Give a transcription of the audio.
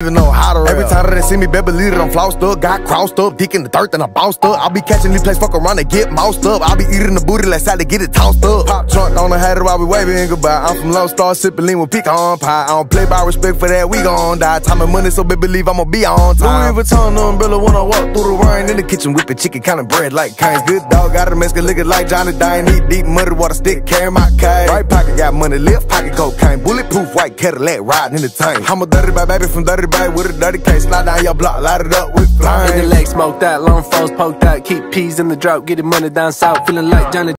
even know how to rap. Every time that they see me, better believe it, I'm flossed up. Got crossed up, dick in the dirt, then I bounced up. I'll be catching these plays, fuck around and get moused up. I'll be eating the booty, let's to get it tossed up. Pop trunk on the hat while we waving goodbye. I'm from Lone Star, sipping lean with pecan pie. I don't play by respect for that, we gon' die. Time and money, so baby believe I'ma be on time. Louis Vuitton, umbrella when I walk through the rain. In the kitchen, whipping chicken, kind of bread like Cane's. Good dog, got a Mexican looking like Johnny Dang. Eat deep muddy water stick, carry my cane. Right pocket got money, left pocket cocaine. Bulletproof white Cadillac riding in the tank. I'm a dirty bad baby from dirty bag with a dirty case. Slide down your block, light it up with flame. In the leg, smoke that, long foes poke that. Keep peas in the drought, getting money down south, feeling like Johnny.